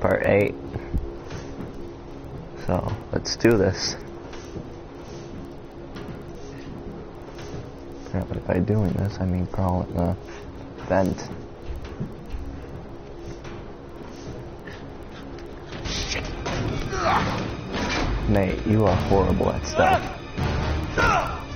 Part 8. So, let's do this. Yeah, but by doing this, I mean crawl in the vent. Mate, you are horrible at stuff.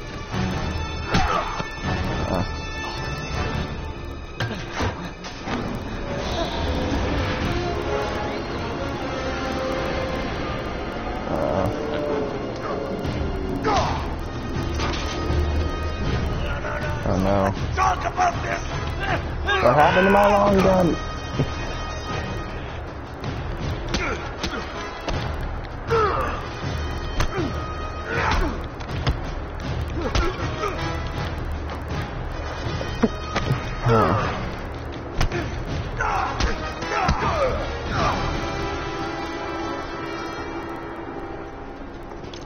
What happened to my long gun?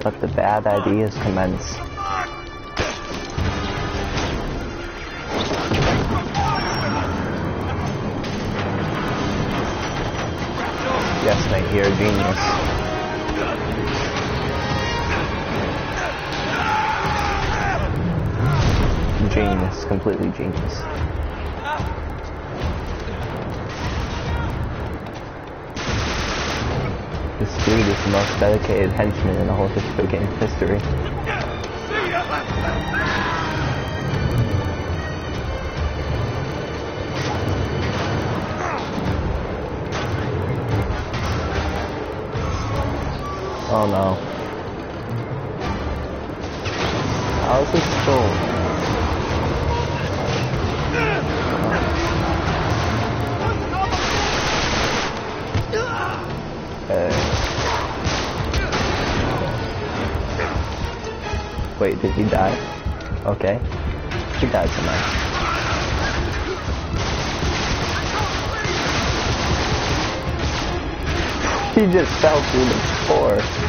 Let the bad ideas commence. Mate, you're genius. Genius, completely genius. This dude is the most dedicated henchman in the whole video game history. Oh no. How is this full? Wait, did he die? Okay. He died tonight. He just fell through the floor.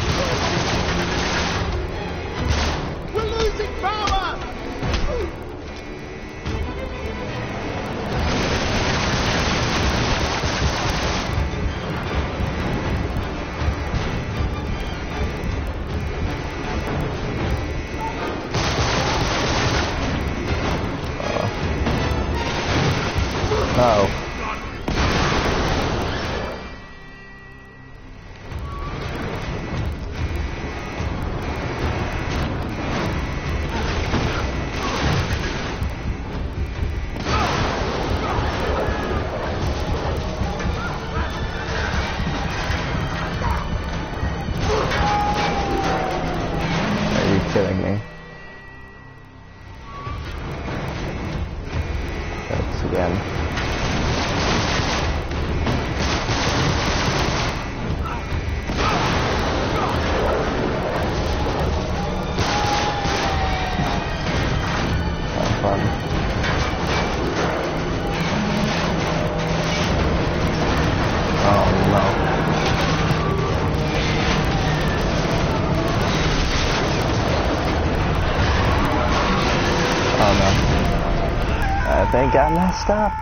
I think I messed up.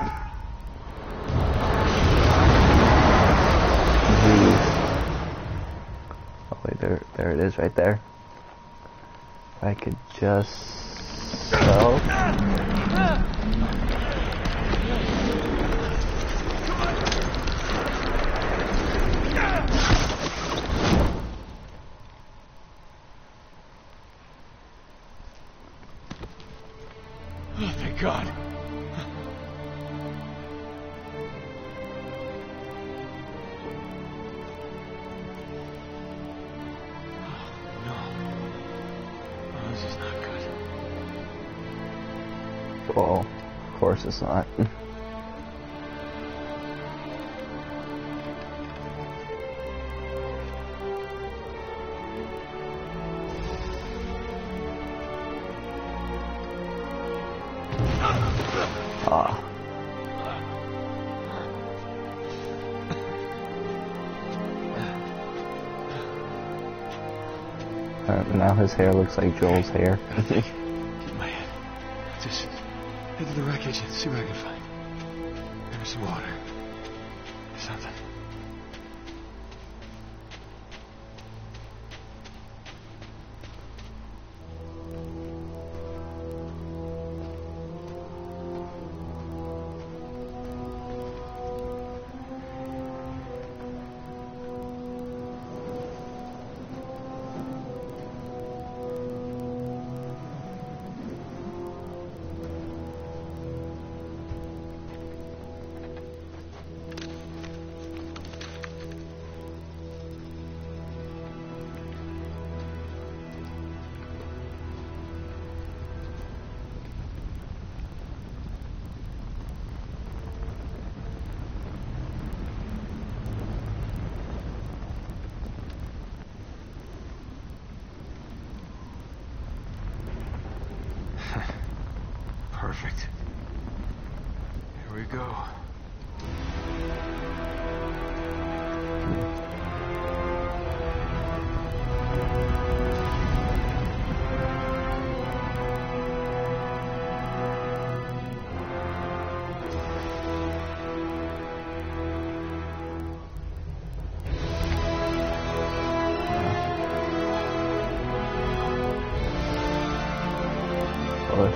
Jeez. Oh wait, there, there it is right there. If I could just so. Not. Ah. Uh, now his hair looks like Joel's hair. Head. To the wreckage and see what I can find. Maybe some water. something.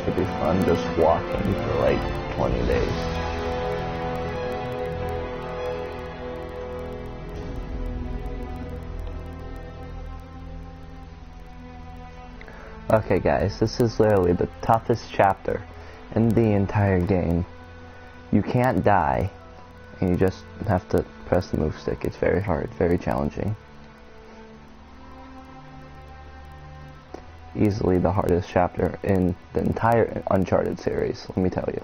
Should be fun just walking for like 20 days. Okay guys, this is literally the toughest chapter in the entire game. You can't die, and you just have to press the move stick. It's very hard, very challenging. Easily the hardest chapter in the entire Uncharted series, let me tell you.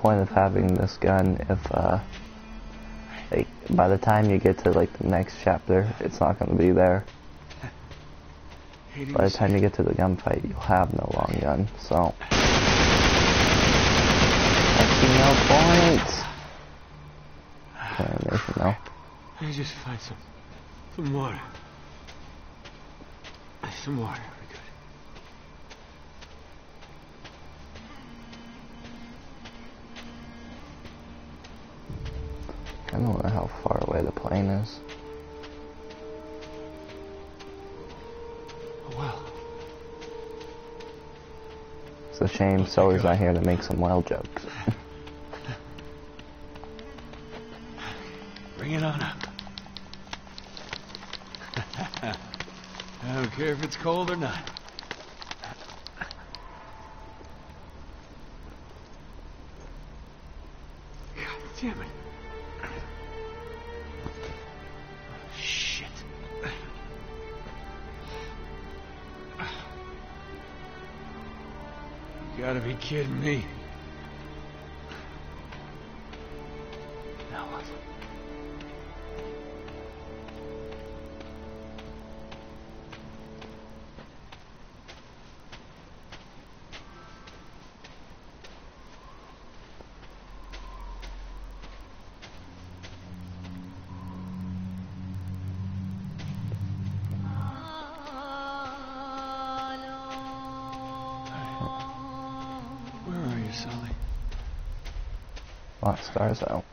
Point of having this gun if, uh, like, by the time you get to, like, the next chapter, it's not gonna be there. By the time you get to the gunfight, you'll have no long gun, so. I see no points! Animation, me just find some, some water. Some water. I don't know how far away the plane is. Oh well. It's a shame Sully's not here to make some well jokes. Bring it on up. I don't care if it's cold or not. God damn it. Gotta be kidding me. Now what? Stars out.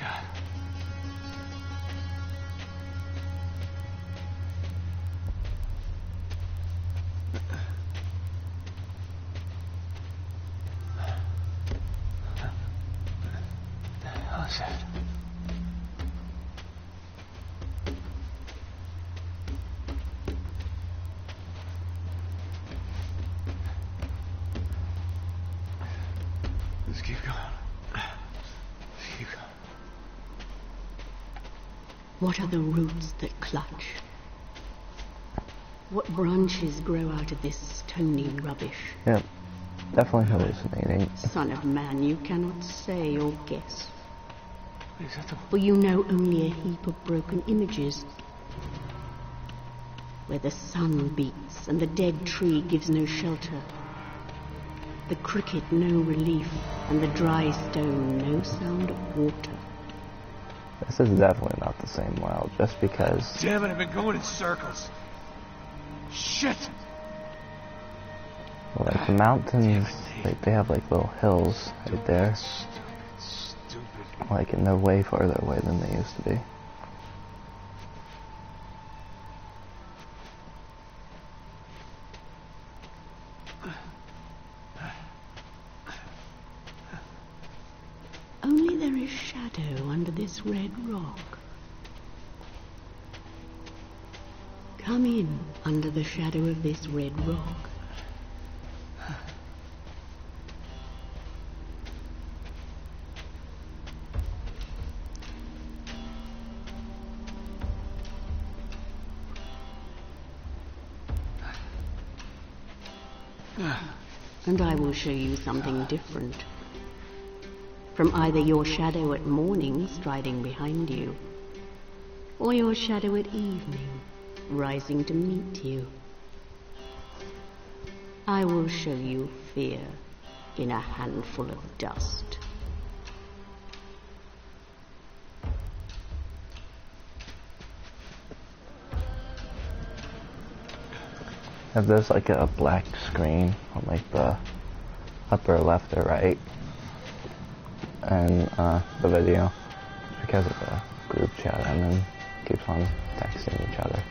God. What are the roots that clutch? What branches grow out of this stony rubbish? Yep. Definitely hallucinating. Son of man, you cannot say or guess. Is that the... For you know only a heap of broken images. Where the sun beats and the dead tree gives no shelter. The cricket no relief and the dry stone no sound of water. This is definitely not the same world, just because Damn it, I've been going in circles. Shit! like the mountains, like they have like little hills right there, like and they're way farther away than they used to be. Only there is shadow under this red rock. Come in under the shadow of this red rock. And I will show you something different. From either your shadow at morning striding behind you, or your shadow at evening rising to meet you. I will show you fear in a handful of dust. If there's like a black screen on like the upper left or right and uh, the video because of the group chat and then keeps on texting each other.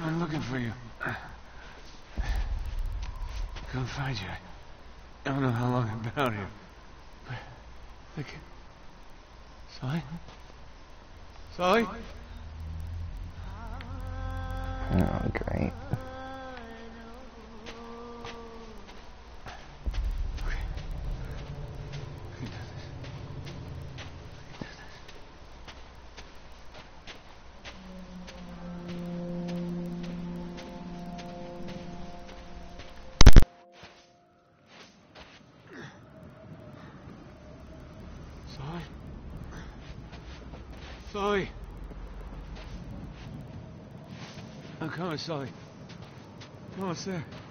Been looking for you. Couldn't find you. I don't know how long I've been out here. But, look. Sully? Sully? Oh, great. I'm coming, Sully. Come on,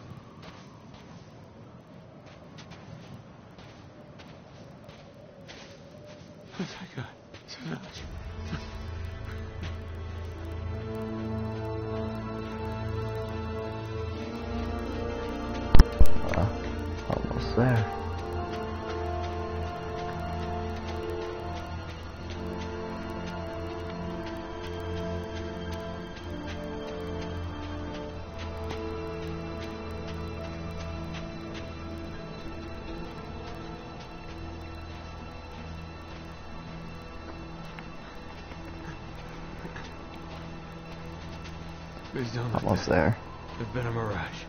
Almost there. have been a mirage.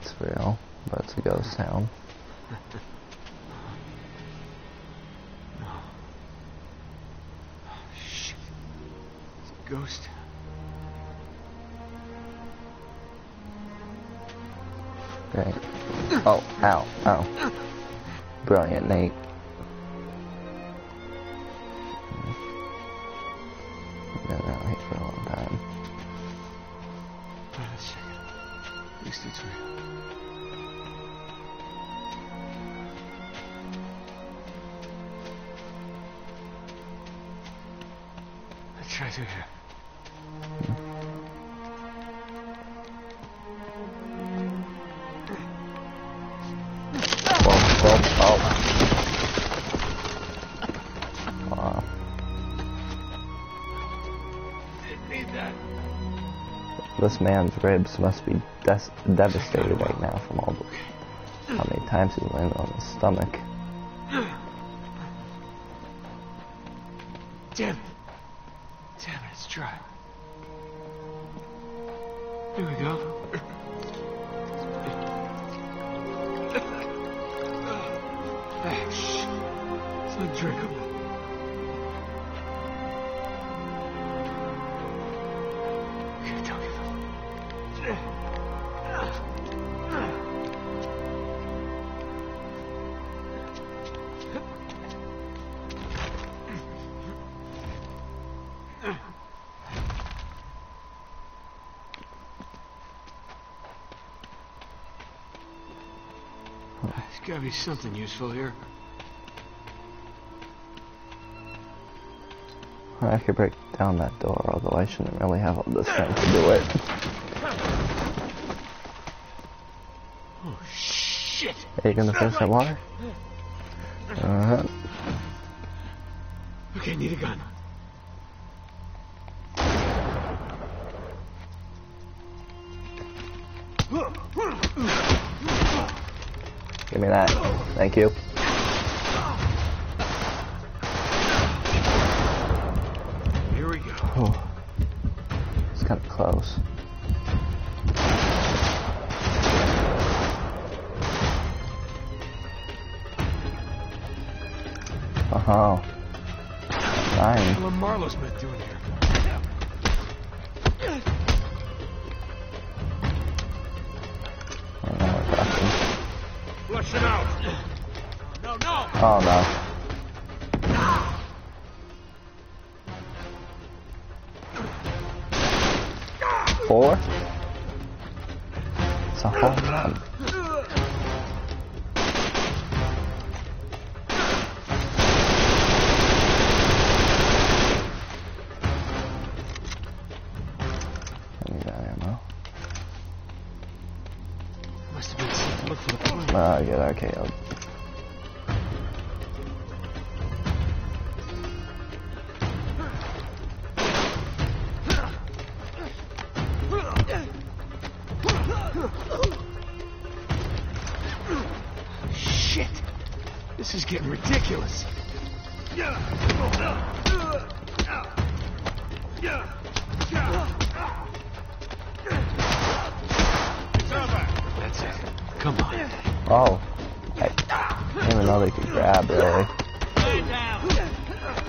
It's real, but it's a ghost town. Oh, shit. It's a ghost. Great. Oh, ow, ow. Brilliant, Nate. This man's ribs must be devastated right now from all the how many times he landed on his stomach. Damn. Something useful here. I could break down that door, although I shouldn't really have all this time to do it. Oh, shit! Are you gonna finish that water? Uh-huh. Okay, need a gun. Me that. Thank you. This is getting ridiculous. That's it. Come on. Oh. I didn't know they could grab, really.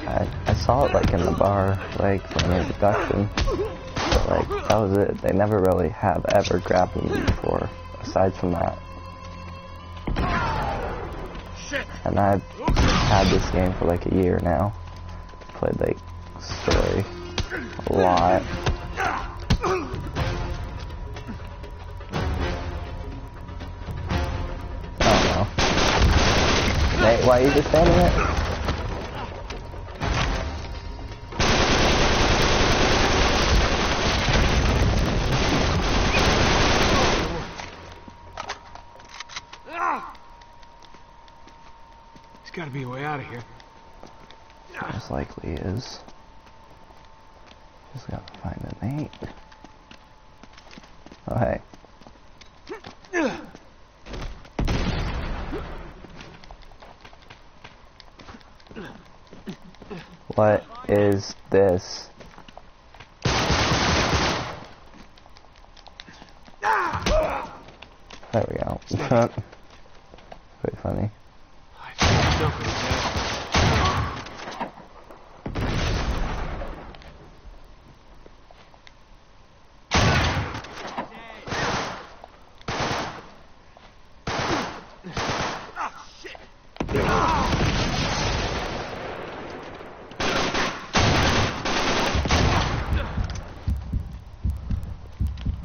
I, I saw it, like, in the bar, like, from introduction. But, like, that was it. They never really have ever grabbed me before, aside from that. And I've had this game for, like, a year now. Played, like, story a lot. I don't know. Why are you just standing gotta be a way out of here. Most likely is. Just gotta find a Nate. Oh, hey. What is this? There we go. Pretty funny. I think there's something there.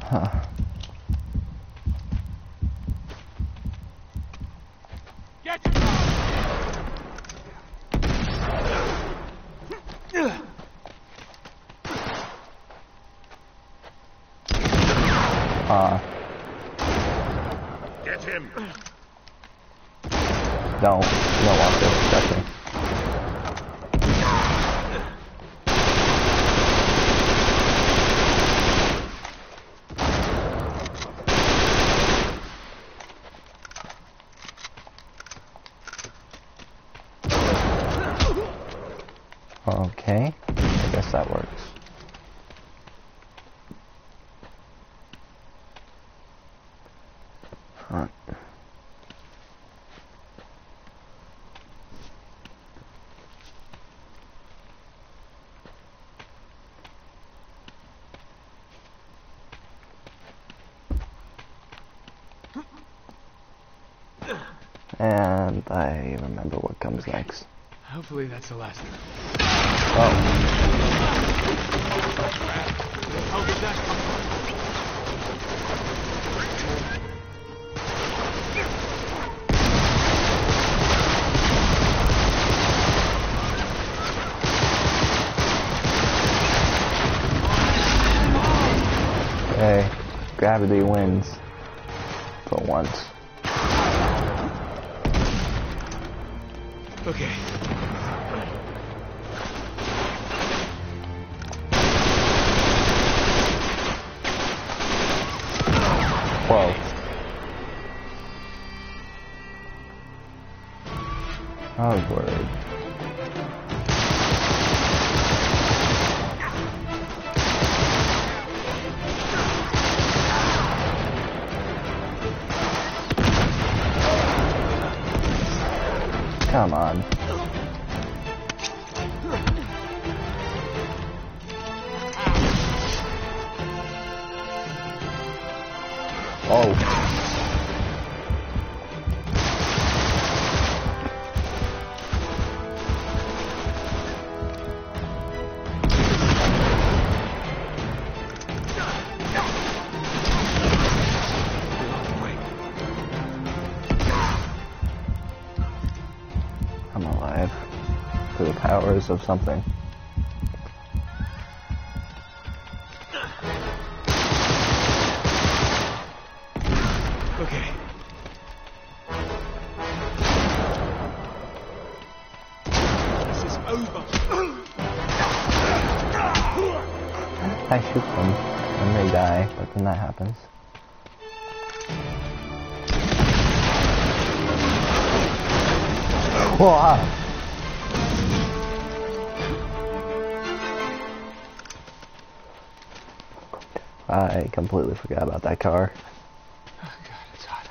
Huh. Get Uh, Get him! No, you don't want to. Trust me. Okay, I guess that works. Front. And I comes. Hopefully that's the last. Oh, How did that come from? okay. Gravity wins. Okay. Whoa. Oh, word. On. The of something. Okay. This is over. I shoot them and they die, but then that happens. Wow. I completely forgot about that car. Oh god, it's hot.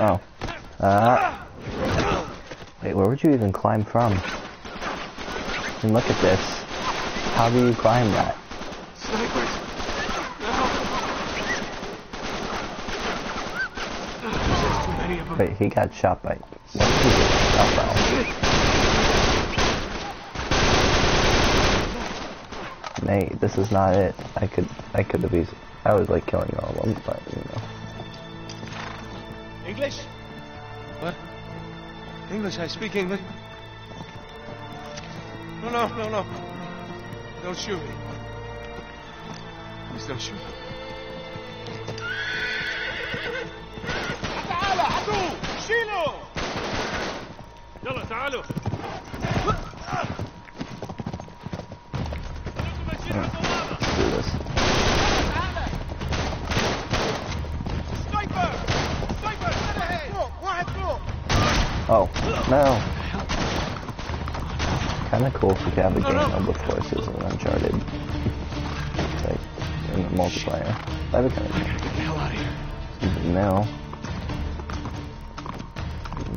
Oh. Uh, wait, where would you even climb from? And look at this. How do you climb that? Snipers! No! There's too many of them. Wait, he got shot by. Oh. Nate, this is not it. I could, I could have easily. I was like killing all of them, but you know. English? What? English, I speak English. No, no, no, no. Don't shoot me. Please don't shoot me. شيله يلا تعالوا Let's do this. سنايبر سنايبر فوق واحد فوق Oh, no. Kinda cool if you could have a game of the forces in Uncharted. Like, in the multiplayer. That'd be kinda Get the hell out of here. cool.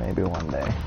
Maybe one day.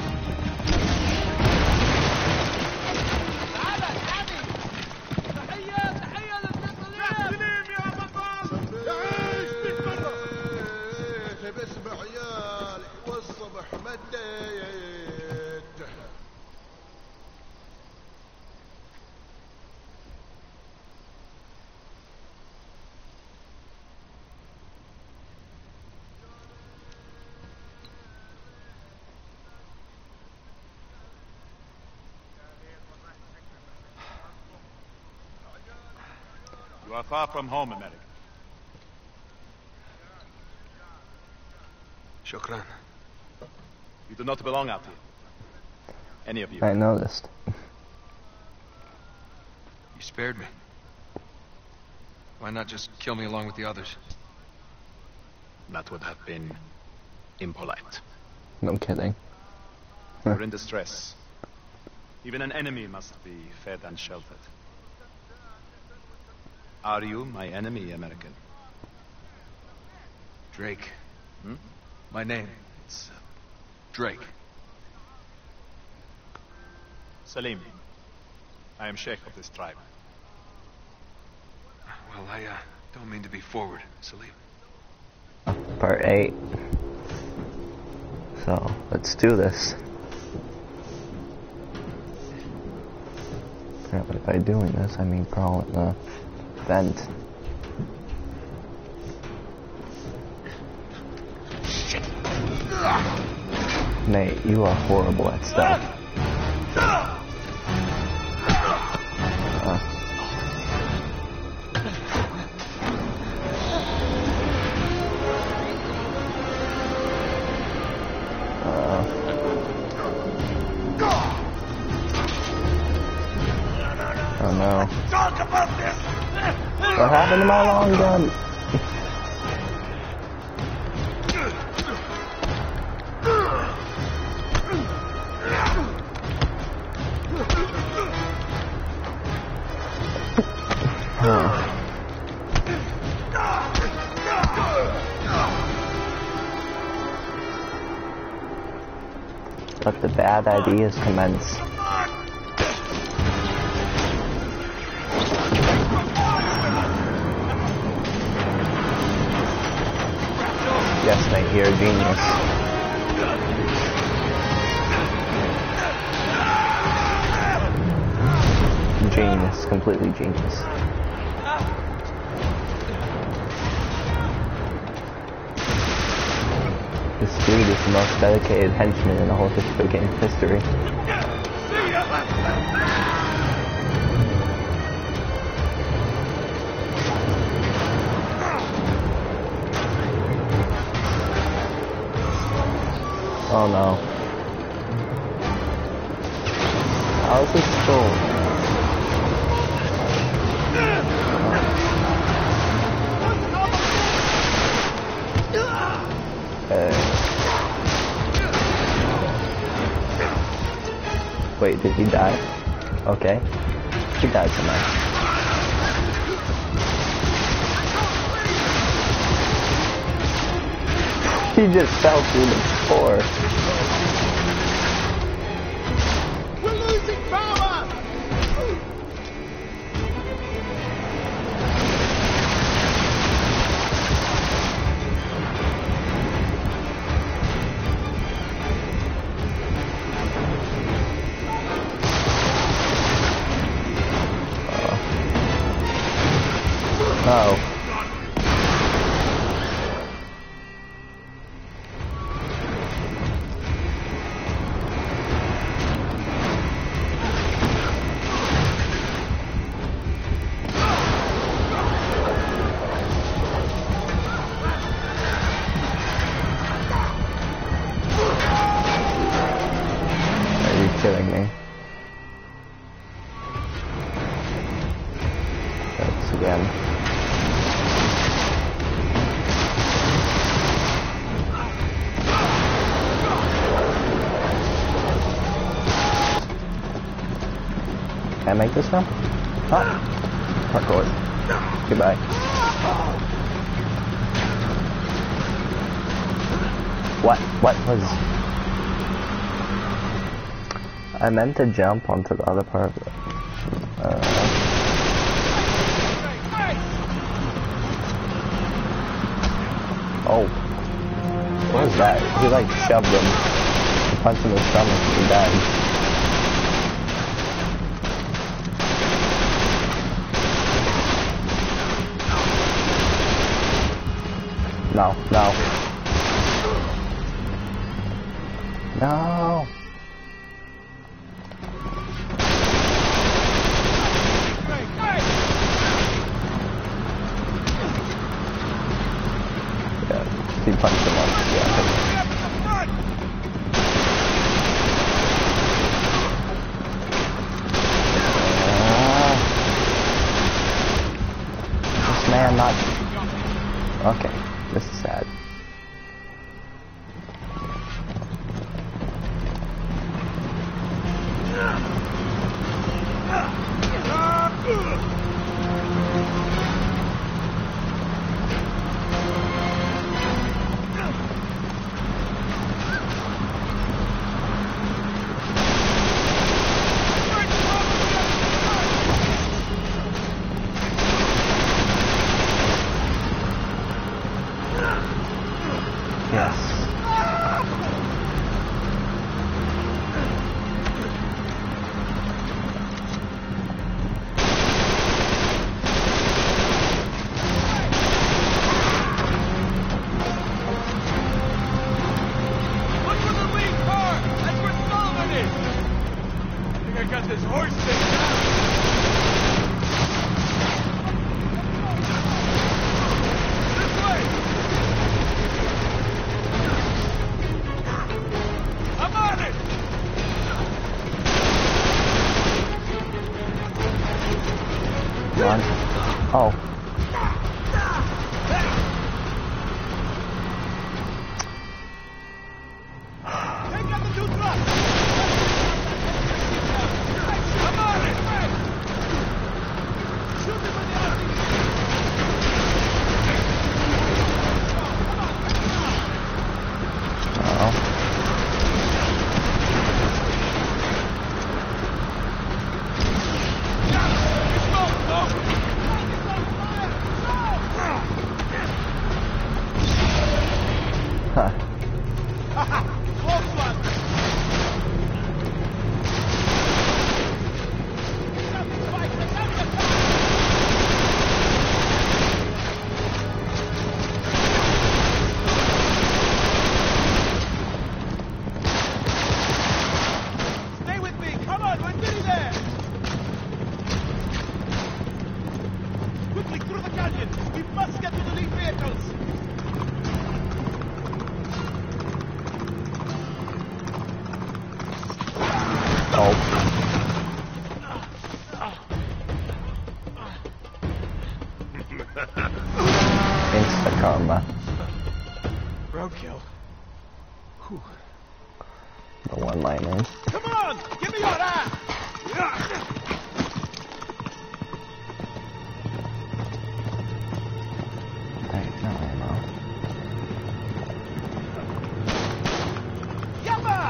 far from home, America. Shukran. You do not belong out here. Any of you. I noticed. You spared me. Why not just kill me along with the others? That would have been impolite. No kidding. You're in distress. Even an enemy must be fed and sheltered. Are you my enemy, American? Drake. Hmm? My name. It's uh, Drake. Salim. I am Sheikh of this tribe. Well, I uh, don't mean to be forward, Salim. Part 8. So, let's do this. Yeah, but by doing this, I mean crawl in the vent. Nate, you are horrible at stuff. Let the bad ideas commence. Yes, mate, you're genius. Genius, completely genius. This dude is the most dedicated henchman in the whole of game history. Oh no. How is this full? Wait, did he die? Okay. He died tonight. He just fell through the floor. Make this now? Oh, parkour. Goodbye. What? What was? I meant to jump onto the other part. Uh, oh. What was that? He like shoved him. He punched him in the stomach he died. No, no. No. There's no ammo. Yalla!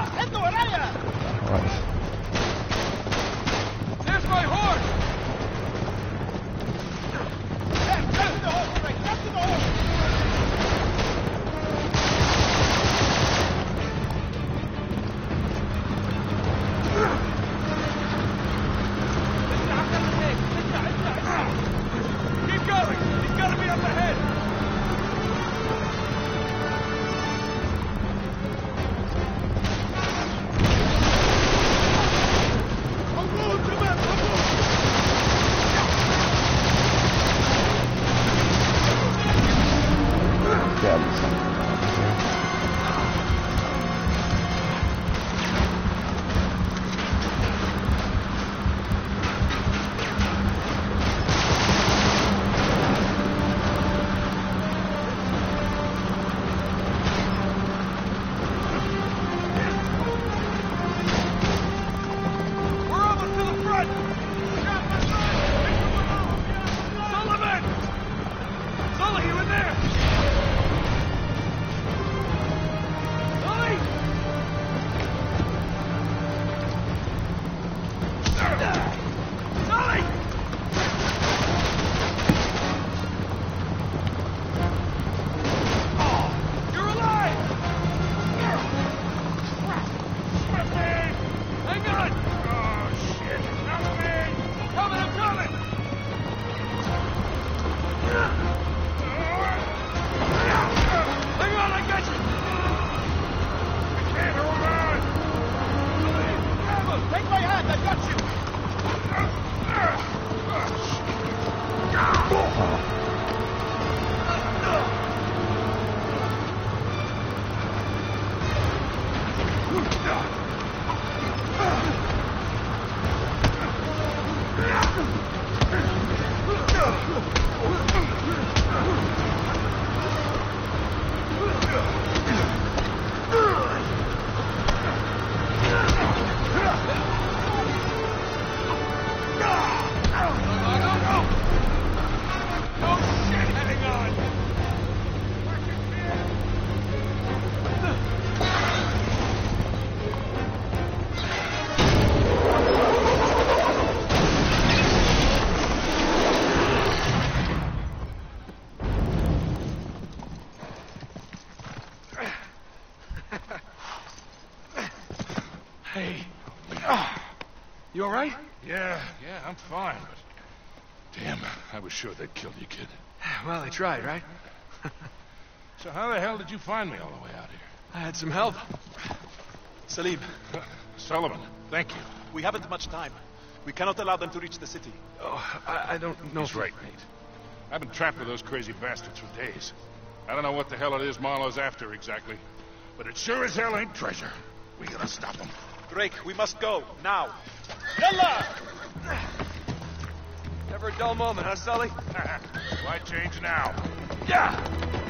All right? Yeah, yeah, I'm fine, but... Damn, I was sure they'd killed you, kid. Well, they tried, right? So how the hell did you find me all the way out here? I had some help. Salim, uh, Sullivan, thank you. We haven't much time. We cannot allow them to reach the city. oh, I, I don't know. He's right, Nate. I've been trapped with those crazy bastards for days. I don't know what the hell it is Marlowe's after exactly, but it sure as hell ain't treasure. We gotta stop them. Drake, we must go, now. Yalla! Never a dull moment, huh, Sully? Why change now? Yeah!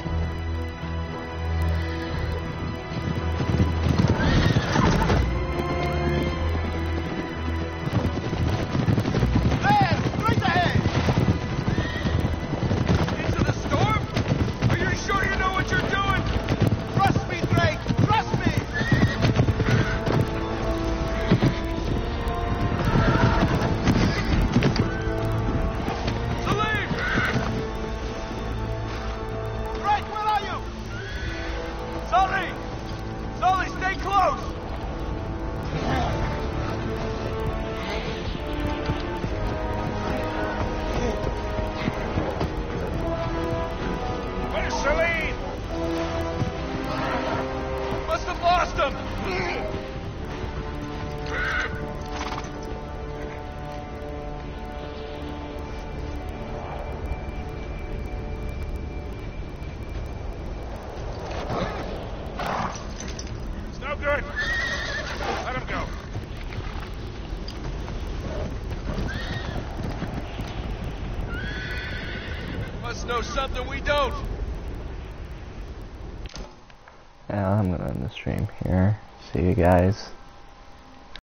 Know something we don't. Yeah, I'm gonna end the stream here. See you guys